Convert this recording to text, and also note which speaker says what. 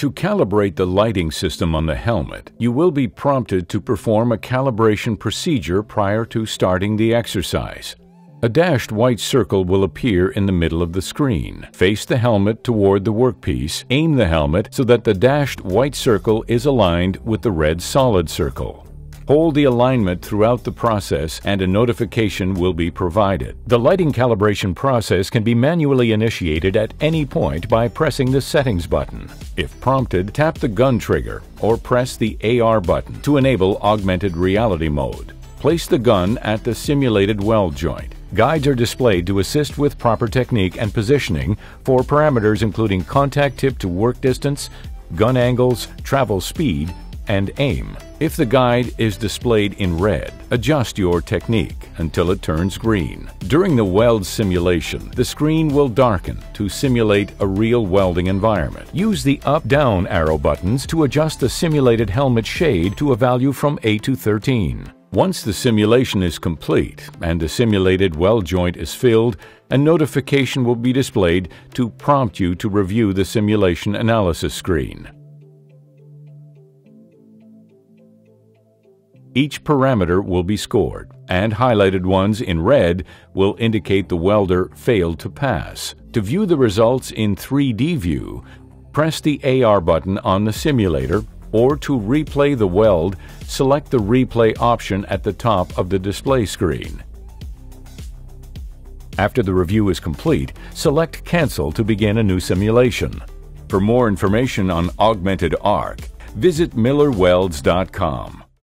Speaker 1: To calibrate the lighting system on the helmet, you will be prompted to perform a calibration procedure prior to starting the exercise. A dashed white circle will appear in the middle of the screen. Face the helmet toward the workpiece, aim the helmet so that the dashed white circle is aligned with the red solid circle. Hold the alignment throughout the process and a notification will be provided. The lighting calibration process can be manually initiated at any point by pressing the Settings button. If prompted, tap the gun trigger or press the AR button to enable augmented reality mode. Place the gun at the simulated weld joint. Guides are displayed to assist with proper technique and positioning for parameters including contact tip to work distance, gun angles, travel speed, and aim. If the guide is displayed in red, adjust your technique until it turns green. During the weld simulation, the screen will darken to simulate a real welding environment. Use the up-down arrow buttons to adjust the simulated helmet shade to a value from 8 to 13. Once the simulation is complete and the simulated weld joint is filled, a notification will be displayed to prompt you to review the simulation analysis screen. Each parameter will be scored, and highlighted ones in red will indicate the welder failed to pass. To view the results in 3D view, press the AR button on the simulator or to replay the weld, select the replay option at the top of the display screen. After the review is complete, select Cancel to begin a new simulation. For more information on Augmented Arc, visit MillerWelds.com.